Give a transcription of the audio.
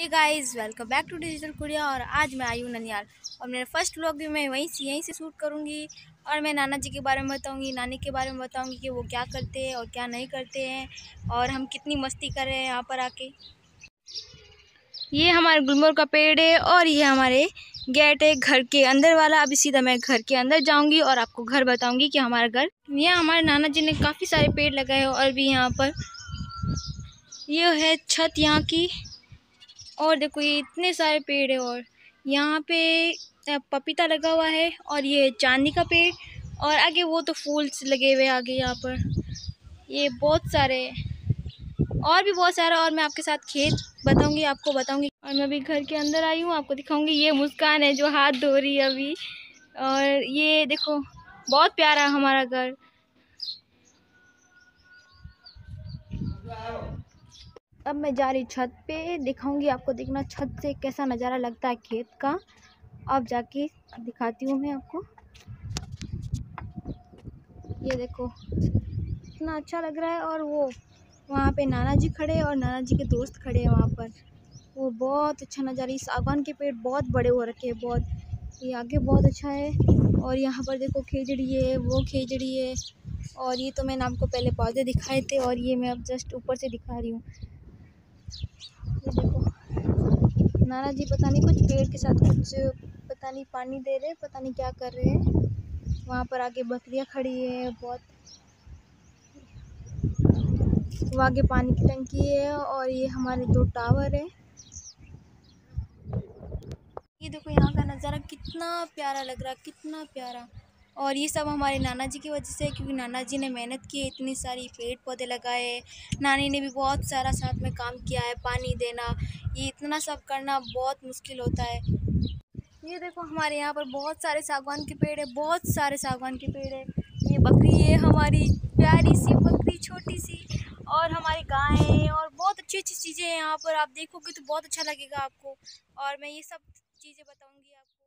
Hey guys welcome back to digital Kudiya और आज मैं आई हूँ ननियाल। और मेरा फ़र्स्ट व्लॉग भी मैं वहीं से, यहीं से शूट करूँगी। और मैं नाना जी के बारे में बताऊँगी, नानी के बारे में बताऊँगी कि वो क्या करते हैं और क्या नहीं करते हैं और हम कितनी मस्ती कर रहे हैं यहाँ पर आके। ये हमारे गुलमोर का पेड़ है और ये हमारे गेट है घर के अंदर वाला। अभी सीधा मैं घर के अंदर जाऊँगी और आपको घर बताऊँगी कि हमारा घर। यहाँ हमारे नाना जी ने काफ़ी सारे पेड़ लगाए और भी यहाँ पर। ये है छत यहाँ की। और देखो ये इतने सारे पेड़ है और यहाँ पे पपीता लगा हुआ है और ये चांदी का पेड़ और आगे वो तो फूल्स लगे हुए आगे यहाँ पर। ये बहुत सारे और भी बहुत सारा और मैं आपके साथ खेत बताऊँगी, आपको बताऊँगी। और मैं अभी घर के अंदर आई हूँ, आपको दिखाऊँगी। ये मुस्कान है जो हाथ धो रही है अभी। और ये देखो, बहुत प्यारा हमारा घर। अब मैं जा रही छत पे, दिखाऊँगी आपको देखना छत से कैसा नज़ारा लगता है खेत का। अब जाके दिखाती हूँ मैं आपको। ये देखो, इतना अच्छा लग रहा है और वो वहाँ पे नाना जी खड़े और नाना जी के दोस्त खड़े हैं वहाँ पर। वो बहुत अच्छा नज़ारा, इस सागवान के पेड़ बहुत बड़े हो रखे हैं, बहुत, ये आगे बहुत अच्छा है। और यहाँ पर देखो खेजड़ी है, वो खेजड़ी है। और ये तो मैंने आपको पहले पौधे दिखाए थे और ये मैं अब जस्ट ऊपर से दिखा रही हूँ। देखो। नाना जी, पता नहीं कुछ पेड़ के साथ कुछ, पता नहीं पानी दे रहे, पता नहीं क्या कर रहे हैं। वहाँ पर आगे बकरियाँ खड़ी है, बहुत। वो आगे पानी की टंकी है और ये हमारे दो टावर है। ये देखो यहाँ का नज़ारा कितना प्यारा लग रहा है कितना प्यारा। और ये सब हमारे नाना जी की वजह से है, क्योंकि नाना जी ने मेहनत की है, इतनी सारी पेड़ पौधे लगाए, नानी ने भी बहुत सारा साथ में काम किया है, पानी देना, ये इतना सब करना बहुत मुश्किल होता है। ये देखो, हमारे यहाँ पर बहुत सारे सागवान के पेड़ है, बहुत सारे सागवान के पेड़ है। ये बकरी है हमारी, प्यारी सी बकरी, छोटी सी, और हमारी गाय और बहुत अच्छी अच्छी चीज़ें हैं यहाँ पर, आप देखोगे तो बहुत अच्छा लगेगा आपको। और मैं ये सब चीज़ें बताऊँगी आपको।